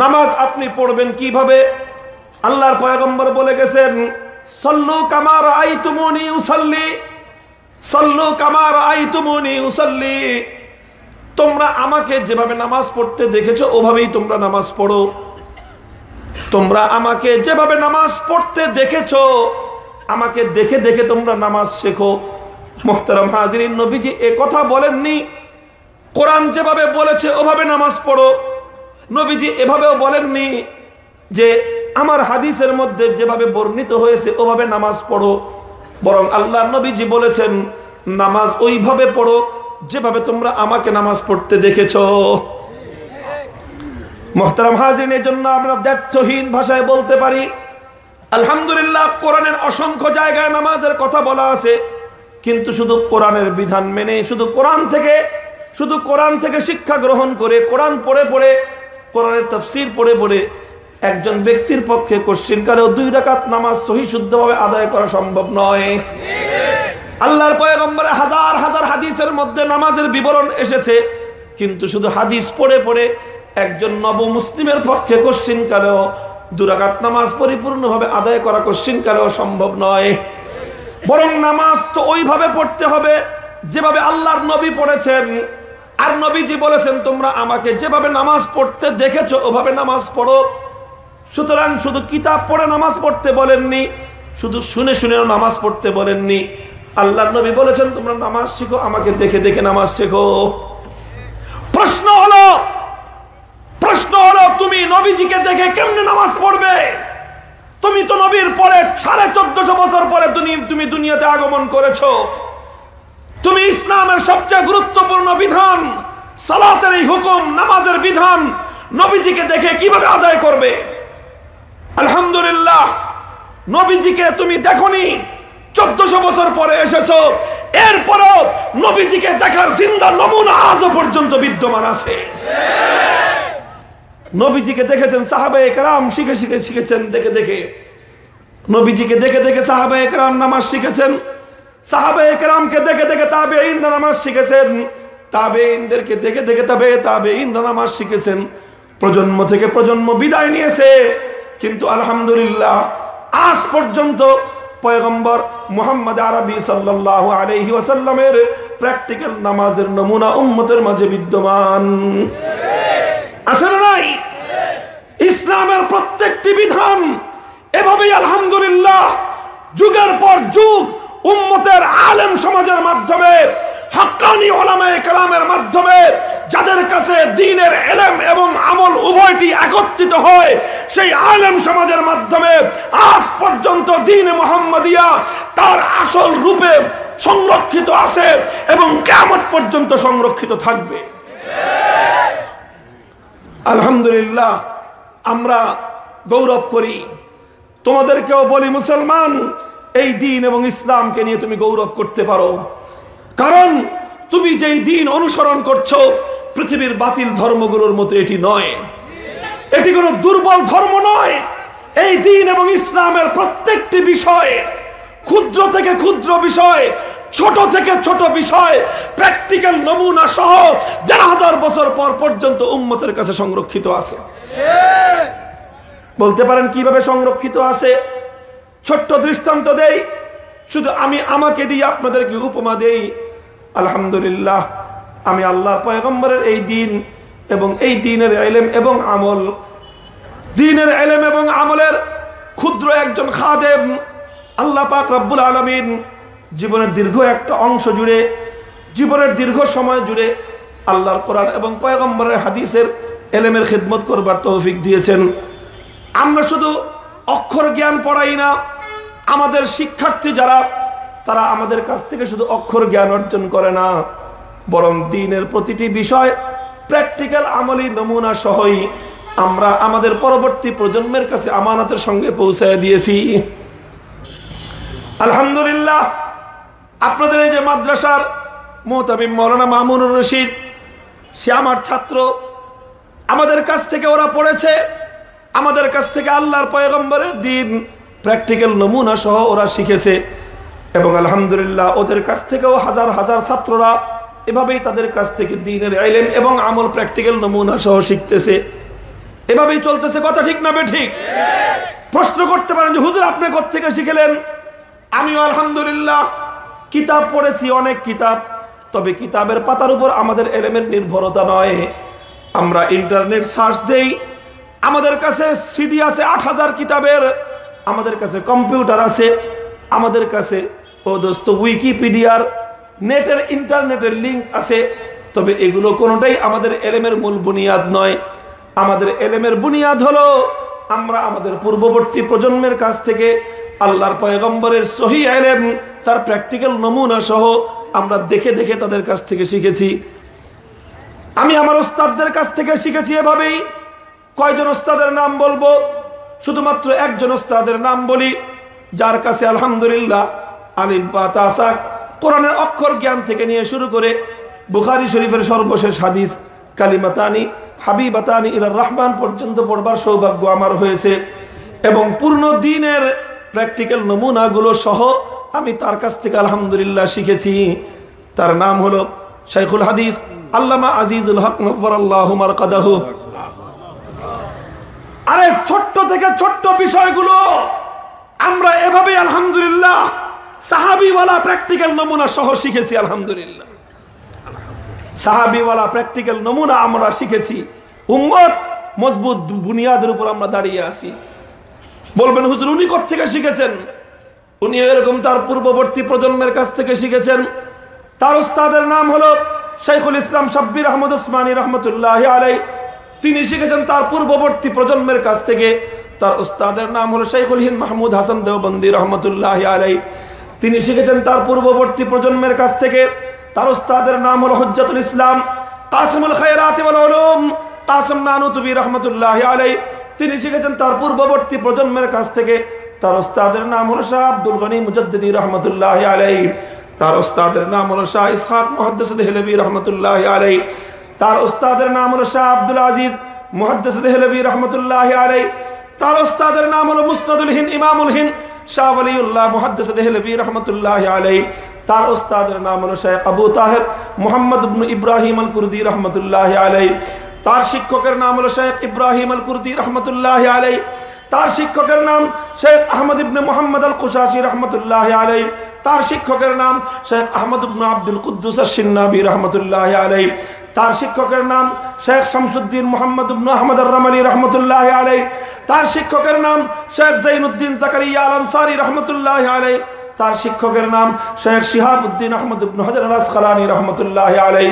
নামাজ আপনি পড়বেন কীভাবে? আল্লাহর পয়গম্বর বলে গেছেন, সল্লু কামার আই তুমনি উসল্লি, সল্লু কামার আই তুমনি উসল্লি। তোমরা আমাকে যেভাবে নামাজ পড়তে দেখেছ, ওভাবেই তোমরা নামাজ পড়ো। তোমরা আমাকে যেভাবে নামাজ পড়তে দেখেছ, আমাকে দেখে দেখে তোমরা নামাজ শেখো। মোহতারাম হাজিরিন নবীজি এ কথা বলেননি। কোরআন যেভাবে বলেছে, ওভাবে নামাজ পড়ো। নবীজি এভাবেও বলেননি যে আমার হাদিসের মধ্যে যেভাবে বর্ণিত হয়েছে, ওভাবে নামাজ পড়ো। বরং আল্লাহ নবীজি বলেছেন, নামাজ ওইভাবে পড়ো যেভাবে তোমরা আমাকে নামাজ পড়তে দেখেছ। মোহতারাম হাজিনের জন্য আমরা দ্ব্যর্থহীন ভাষায় বলতে পারি, আলহামদুলিল্লাহ কোরআনের অসংখ্য জায়গায় নামাজের কথা বলা আছে, কিন্তু শুধু কোরআনের বিধান মেনে শুধু কোরআন থেকে, শুধু কোরআন থেকে শিক্ষা গ্রহণ করে, কোরআন পড়ে পড়ে কোরআনের তফসির পড়ে পড়ে একজন ব্যক্তির পক্ষে কোশ্চিনকালেও দুই রাকাত নামাজ সহি শুদ্ধভাবে আদায় করা সম্ভব নয়। আল্লাহর পয়গম্বরে হাজার হাজার হাদিসের মধ্যে নামাজের বিবরণ এসেছে, কিন্তু শুধু হাদিস পড়ে পড়ে একজন নব মুসলিমের পক্ষে কোশ্চিন কালেও দুরাকাত নামাজ পরিপূর্ণভাবে আদায় করা কোশ্চিন কালেও সম্ভব নয়। বরং নামাজ তো ওইভাবে পড়তে হবে, যেভাবে আল্লাহর নবী পড়েছেন আর নবীজি বলেছেন, তোমরা আমাকে যেভাবে নামাজ পড়তে দেখেছ, ওভাবে নামাজ পড়ো। সুতরাং শুধু কিতাব পড়ে নামাজ পড়তে বলেননি, শুধু শুনে শুনেও নামাজ পড়তে বলেননি। আল্লাহর নবী বলেছেন, তোমরা নামাজ শিখো, আমাকে দেখে দেখে নামাজ শেখো। প্রশ্ন হলো প্রশ্ন হলো, তুমি নবীজিকে দেখে কেমনে নামাজ পড়বে? তুমি তো নবীর পরে সাড়ে চোদ্দশো বছর পরে তুমি দুনিয়াতে আগমন করেছ। তুমি ইসলামের সবচেয়ে গুরুত্বপূর্ণ বিধান, সালাতের এই হুকুম, নামাজের বিধান নবীজিকে দেখে কীভাবে আদায় করবে? আলহামদুলিল্লাহ, নবীজিকে তুমি দেখনি, চোদ্দশো বছর পরে এসেছ, এরপরও নবীজিকে দেখার জিন্দা নমুনা আজও পর্যন্ত বিদ্যমান আছে। নবীজিকে দেখেছেন সাহাবে একরাম শিখে শিখে শিখেছেন, দেখে দেখে। নবীজিকে দেখে দেখে সাহাবে একরাম নামাজ শিখেছেন সাহাবে একরামকে দেখে দেখে তাবে ইন্দা নামাজ শিখেছেন। তাবে ইনদেরকে দেখে দেখে তবে তাবে ইন্দা নামাজ শিখেছেন। প্রজন্ম থেকে প্রজন্ম বিদায় নিয়েছে। কিন্তু আলহামদুলিল্লাহ, আজ পর্যন্ত পয়গম্বর মোহাম্মদ আরবি সাল্লাল্লাহু আলাইহি ওয়াসাল্লামের প্র্যাকটিক্যাল নামাজের নমুনা উম্মতের মাঝে বিদ্যমান। আছে না নাই? ইসলামের প্রত্যেকটি বিধান এভাবেই আলহামদুলিল্লাহ, যুগের পর যুগ উম্মতের আলেম সমাজের মাধ্যমে হক্কানি ওলামায়ে কেরামের মাধ্যমে যাদের কাছে দিনের এলেম এবং আমল উভয়টি একত্রিত হয়, সেই আলেম সমাজের মাধ্যমে আজ পর্যন্ত দিন মোহাম্মদিয়া তার আসল রূপে সংরক্ষিত আছে এবং কেমন পর্যন্ত সংরক্ষিত থাকবে। আলহামদুলিল্লাহ, আমরা গৌরব করি। তোমাদেরকেও বলি মুসলমান এই দিন এবং ইসলামকে নিয়ে তুমি গৌরব করতে পারো। কারণ তুমি যেই দিন অনুসরণ করছ পৃথিবীর বাতিল ধর্মগুলোর মতো এটি নয়। এটি কোনো দুর্বল ধর্ম নয়। এই দিন এবং ইসলামের প্রত্যেকটি বিষয় ক্ষুদ্র থেকে ক্ষুদ্র বিষয় ছোট থেকে ছোট বিষয় প্র্যাকটিক্যাল নমুনা সহ দেড় হাজার বছর পর পর্যন্ত উম্মতের কাছে সংরক্ষিত আছে। বলতে পারেন কীভাবে সংরক্ষিত আছে? ছোট্ট দৃষ্টান্ত দেই। শুধু আমি আমাকে দিয়ে আপনাদেরকে উপমা দেই। আলহামদুলিল্লাহ, আমি আল্লাহ পয়গম্বরের এই দিন এবং এই দিনের এলেম এবং আমল, দিনের এলেম এবং আমলের ক্ষুদ্র একজন খাদেম আল্লাহ পাক রব্বুল আলমিন জীবনের দীর্ঘ একটা অংশ জুড়ে, জীবনের দীর্ঘ সময় জুড়ে আল্লাহর কোরআন এবং পয়গম্বরের হাদিসের এলেমের খিদমত করবার তৌফিক দিয়েছেন। আমরা শুধু অক্ষর জ্ঞান পড়াই না আমাদের শিক্ষার্থী যারা, তারা আমাদের কাছ থেকে শুধু অক্ষর জ্ঞান অর্জন করে না, বরং দিনের প্রতিটি বিষয় প্র্যাকটিক্যাল আমলি নমুনা সহই আমরা আমাদের পরবর্তী প্রজন্মের কাছে আমানতের সঙ্গে পৌঁছায় দিয়েছি। আলহামদুলিল্লাহ, আপনাদের এই যে মাদ্রাসার মোহতাবিম মৌলানা মামুনুর রশিদ, সে আমার ছাত্র। আমাদের কাছ থেকে ওরা পড়েছে, আমাদের কাছ থেকে আল্লাহর পয়গম্বরের দিন প্র্যাকটিক্যাল নমুনা সহ ওরা শিখেছে। এবং আলহামদুলিল্লাহ ওদের কাছ থেকেও হাজার হাজার ছাত্ররা এভাবেই তাদের কাছ থেকে দিনের আইলেম এবং আমল প্র্যাকটিক্যাল নমুনা সহ শিখতেছে। এভাবেই চলতেছে, কথা ঠিক না ঠিক? প্রশ্ন করতে পারেন যে, হুজুর, আপনি থেকে শিখেলেন? আমিও আলহামদুলিল্লাহ কিতাব পড়েছি, অনেক কিতাব। তবে কিতাবের পাতার উপর আমাদের এলেমের নির্ভরতা নয়। আমরা ইন্টারনেট সার্চ দেই। আমাদের কাছে সিডি আছে আট হাজার কিতাবের। আমাদের কাছে কম্পিউটার আছে, আমাদের কাছে, ও দোস্ত উইকিপিডিয়ার নেটের, ইন্টারনেটের লিঙ্ক আছে। তবে এগুলো কোনোটাই আমাদের এলেমের মূল বুনিয়াদ নয়। আমাদের এলেমের বুনিয়াদ হলো, আমরা আমাদের পূর্ববর্তী প্রজন্মের কাছ থেকে আল্লাহর পয়গম্বরের সহি এলেম, তার প্র্যাকটিক্যাল নমুনা সহ আমরা দেখে দেখে তাদের কাছ থেকে শিখেছি। আমি আমার ওস্তাদদের কাছ থেকে শিখেছি এভাবেই। কয়জন ওস্তাদের নাম বলব? শুধুমাত্র একজন ওস্তাদের নাম বলি, যার কাছে আলহামদুলিল্লাহ আলিম বা তাসাক কোরআনের অক্ষর জ্ঞান থেকে নিয়ে শুরু করে বুখারি শরীফের সর্বশেষ হাদিস, কালিমাতানি, হাবিবাতানি ইলার রহমান পর্যন্ত পড়বার সৌভাগ্য আমার হয়েছে এবং পূর্ণ দিনের প্র্যাকটিক্যাল নমুনাগুলো সহ আমি তার কাছ থেকে আলহামদুলিল্লাহ শিখেছি। তার নাম হলো শাইখুল হাদিস, আল্লামা আজিজুল হক নব্বর আল্লাহ কাদাহু আরে ছোট্ট থেকে ছোট্ট বিষয়গুলো। আমরা এভাবে আলহামদুলিল্লাহ সাহাবিওয়ালা প্র্যাকটিক্যাল নমুনা সহ শিখেছি, আলহামদুলিল্লাহ। সাহাবিওয়ালা প্র্যাকটিক্যাল নমুনা আমরা শিখেছি। উম্মত মজবুত বুনিয়াদের উপর আমরা দাঁড়িয়ে আছি। বলবেন, হুজুর, উনি থেকে শিখেছেন? উনি এরকম তার পূর্ববর্তী প্রজন্মের কাছ থেকে শিখেছেন। তার উস্তাদের নাম হলো শেখুল ইসলাম সাব্বির আহমদ উসমানী রহমতুল্লাহ আলাই তিনি শিখেছেন তার পূর্ববর্তী প্রজন্মের কাছ থেকে। তার উস্তাদের নাম হলো শেখুল হিন্দ মাহমুদ হাসান দেওবন্দি রহমতুল্লাহ আলাই তিনি শিখেছেন তার পূর্ববর্তী প্রজন্মের কাছ থেকে। তার উস্তাদের নাম হলো হজ্জাতুল ইসলাম, কাসিমুল খায়রাত ওয়াল উলুম, কাসিম নানুতুবি রহমতুল্লাহ আলাই তিনি শিখেছেন তার পূর্ববর্তী প্রজন্মের কাছ থেকে। তার ওস্তাদের নাম হলো শাহ আব্দুল গনি মুজদ্দিদি রহমতুল্লাহ আলাই তার ওস্তাদের নাম হলো শাহ ইসহাক মুহাদ্দিস দেহলভি রহমতুল্লাহ আলাই তার ওস্তাদের নাম হলো শাহ আব্দুল আজিজ দেহলভি রহমতুল্লাহ আলাই তার ওস্তাদের নাম হলো মুসনাদুল হিন্দ, ইমামুল হিন্দ, শাহ ওয়ালিউল্লাহ মুহাদ্দিস দেহলভি রহমতুল্লাহ আলাই তার ওস্তাদের নাম হলো আবু তাহের মোহাম্মদ ইব্রাহিম আল কুরদি রহমতুল্লাহ আলাই তার শিক্ষকের নাম হলো শেখ ইব্রাহিম আল কুরদি রহমতুল্লাহ আলাই তার শিক্ষকের নাম শেখ আহমদ ইবনে মোহাম্মদ আল কুশাসি রহমতুল্লাহ আলাই তার শিক্ষকের নাম শেখ আহমদ ইবনু আব্দুল কুদ্দুস সিন্নাবি রহমতুল্লাহ আলাই তার শিক্ষকের নাম শেখ শামসুদ্দিন মোহাম্মদ আহমদ রামালি রহমতুল্লাহ আলাই তার শিক্ষকের নাম শেখ জৈনুদ্দিন জাকারিয়া আল রহমতুল্লাহ আলাই তার শিক্ষকের নাম শেখ শিহাবুদ্দিন আহমদ ইবনে হাজার আসকালানি রহমতুল্লাহ আলাই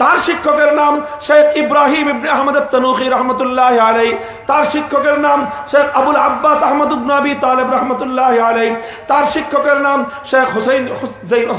তার শিক্ষকের নাম শেখ ইব্রাহিম ইবনে আহমদ তনুখি রহমতুল্লাহ আলাই তার শিক্ষকের নাম শেখ আবুল আব্বাস আহমদ ইবনে আবি তালেব রহমতুল্লাহ আলাই তার শিক্ষকের নাম শেখ হুসাইন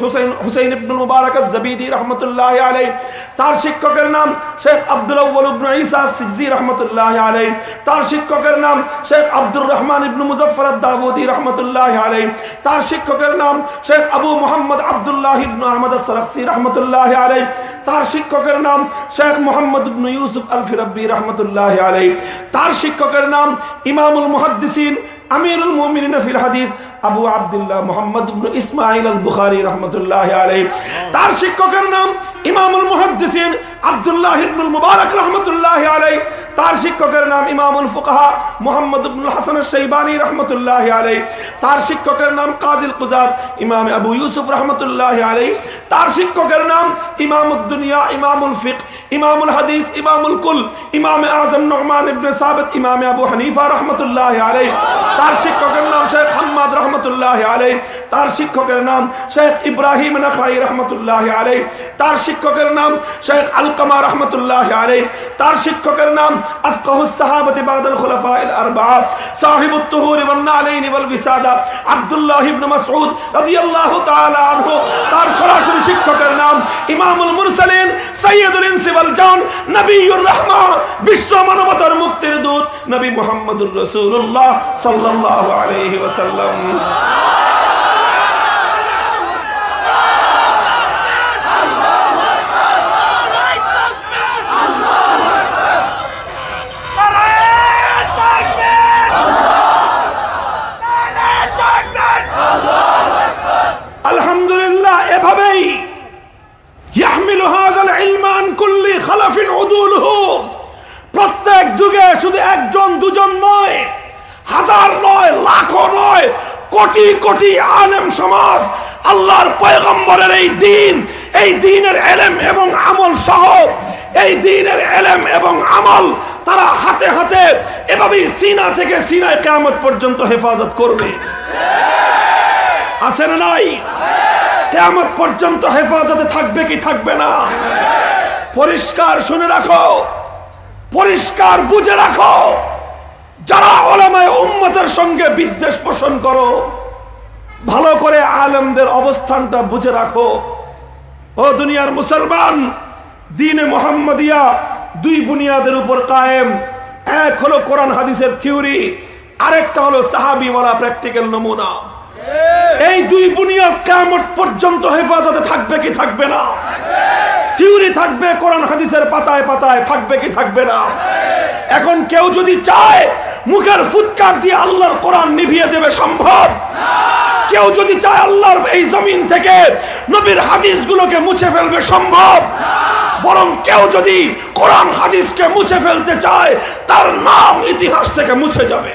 হুসাইন হুসাইন ইবনুল মুবারক জবিদি রহমতুল্লাহ আলাই তার শিক্ষকের নাম শেখ আব্দুল ইবনে ঈসা সিকজি রহমতুল্লাহ আলাই তার শিক্ষকের নাম শেখ আব্দুর রহমান ইবনে মুজফফর দাউদি রহমতুল্লাহ আলাই তার শিক্ষকের নাম শেখ আবু মোহাম্মদ আবদুল্লাহ ইবনু আহমদ সরকসি রহমতুল্লাহ আলাই তার শিক্ষকের নাম শেখ মোহাম্মদ ইবনু ইউসুফ আল ফিরব্বি রহমতুল্লাহ আলাই তার শিক্ষকের নাম ইমামুল মুহাদ্দিসিন আমিরুল মুমিনিন ফিল হাদিস আবু আব্দুল্লাহ মোহাম্মদ ইবনু ইসমাইল আল বুখারী রাহমাতুল্লাহ আলাইহি, তার শিক্ষকের নাম ইমামুল মুহাদ্দিসিন আব্দুল্লাহ ইবনুল মুবারক রাহমাতুল্লাহ আলাইহি, তার শিক্ষকের নাম ইমামুল ফুকাহা মোহাম্মদ ইবনুল হাসান শাইবানি রহমতুল্লাহ আলাই তার শিক্ষকের নাম কাজিল কুজাব ইমাম আবু ইউসুফ রহমতুল্লাহ আলাই তার শিক্ষকের নাম ইমামুদ্দুনিয়া, ইমামুল ফিক, ইমামুল হাদিস, ইমামুল কুল, ইমাম আজম নহমান ইবনে সাবিত, ইমাম আবু হানিফা রহমতুল্লাহ আলাই তার শিক্ষকের নাম শেখ হাম্মাদ রহমতুল্লাহ আলাই তার শিক্ষকের নাম শেখ ইব্রাহিম নাফাই রহমতুল্লাহ আলাই তার শিক্ষকের নাম শেখ আলকামা রহমতুল্লাহ আলাই তার শিক্ষকের নাম আফকাহুসাহাবতি বাদল খুলাফা আরবা সাহিব তুহুর আলাইনি ওয়াল বিসাদা। আব্দুল্লাহ ইবনে মাসউদ রাদিয়াল্লাহু তাআলা আনহু। তার সরাসরি শিক্ষকের নাম ইমামুল মুরসালিন সাইয়্যিদুল ইনসি ওয়াল জান নবিয়ুর রাহমা। বিশ্ব মানবতার মুক্তির দূত নবী মুহাম্মদুর রাসূলুল্লাহ সাল্লাল্লাহু আলাইহি ওয়াসাল্লাম। প্রত্যেক যুগে শুধু একজন, দুজন নয়, হাজার নয়, লাখো নয়, কোটি কোটি আলেম সমাজ আল্লাহর পয়গম্বরের এই দিন, এই দিনের এলেম এবং আমল সহ, এই দিনের এলেম এবং আমল তারা হাতে হাতে এভাবেই সিনা থেকে সিনায় কেয়ামত পর্যন্ত হেফাজত করবে। আছে না নাই? কেয়ামত পর্যন্ত হেফাজতে থাকবে কি থাকবে না? পরিষ্কার শুনে রাখো পরিষ্কার বুঝে রাখো। যারা ওলামায় উম্মতের সঙ্গে বিদ্বেষ পোষণ করো ভালো করে আলেমদের অবস্থানটা বুঝে রাখো। ও দুনিয়ার মুসলমান দিনে মোহাম্মদিয়া দুই বুনিয়াদের উপর কায়েম। এক হলো কোরআন হাদিসের থিওরি আরেকটা হলো সাহাবিওয়ালা প্র্যাকটিক্যাল নমুনা। এই দুই বুনিয়াদ কেমন পর্যন্ত হেফাজতে থাকবে কি থাকবে না? থিওরি থাকবে, কোরআন হাদিসের পাতায় পাতায় থাকবে কি থাকবে না? এখন কেউ যদি চায় মুখের ফুৎকার দিয়ে আল্লাহর কোরআন নিভিয়ে দেবে সম্ভব? কেউ যদি চায় আল্লাহর এই জমিন থেকে নবীর হাদিসগুলোকে মুছে ফেলবে সম্ভব? বরং কেউ যদি কোরআন হাদিসকে মুছে ফেলতে চায়, তার নাম ইতিহাস থেকে মুছে যাবে।